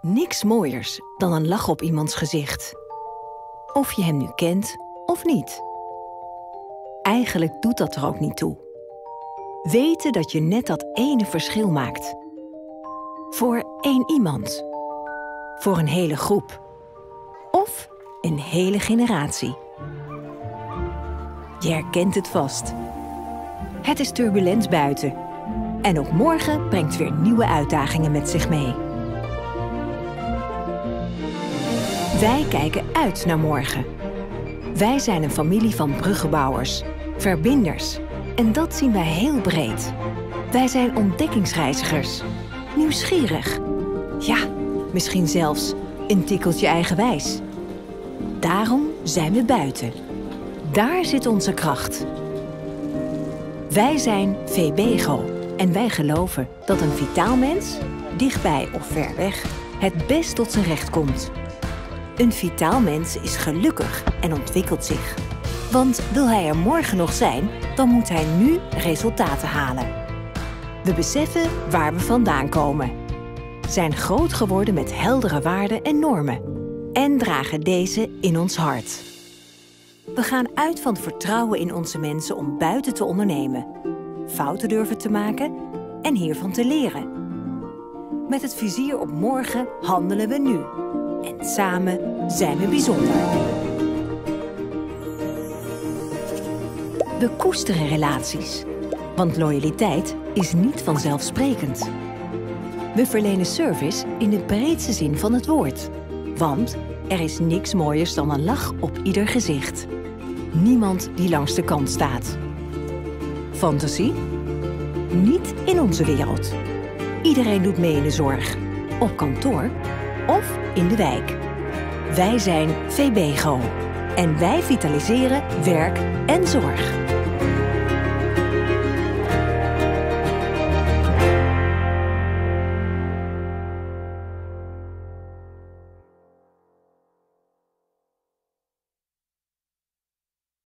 Niks mooiers dan een lach op iemands gezicht. Of je hem nu kent of niet. Eigenlijk doet dat er ook niet toe. Weten dat je net dat ene verschil maakt. Voor één iemand. Voor een hele groep. Of een hele generatie. Je herkent het vast. Het is turbulent buiten. En ook morgen brengt weer nieuwe uitdagingen met zich mee. Wij kijken uit naar morgen. Wij zijn een familie van bruggenbouwers, verbinders. En dat zien wij heel breed. Wij zijn ontdekkingsreizigers. Nieuwsgierig. Ja, misschien zelfs een tikkeltje eigenwijs. Daarom zijn we buiten. Daar zit onze kracht. Wij zijn VBGO en wij geloven dat een vitaal mens, dichtbij of ver weg, het best tot zijn recht komt. Een vitaal mens is gelukkig en ontwikkelt zich. Want wil hij er morgen nog zijn, dan moet hij nu resultaten halen. We beseffen waar we vandaan komen. Zijn groot geworden met heldere waarden en normen. En dragen deze in ons hart. We gaan uit van vertrouwen in onze mensen om buiten te ondernemen, fouten durven te maken en hiervan te leren. Met het vizier op morgen handelen we nu. En samen zijn we bijzonder. We koesteren relaties, want loyaliteit is niet vanzelfsprekend. We verlenen service in de breedste zin van het woord. Want er is niks mooiers dan een lach op ieder gezicht. Niemand die langs de kant staat. Fantasie? Niet in onze wereld. Iedereen doet mee in de zorg. Op kantoor of in de wijk. Wij zijn VBGO. En wij vitaliseren werk en zorg.